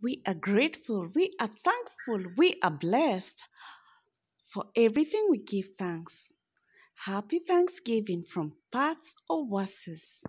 We are grateful. We are thankful. We are blessed. For everything we give thanks. Happy Thanksgiving from Parts Oasis.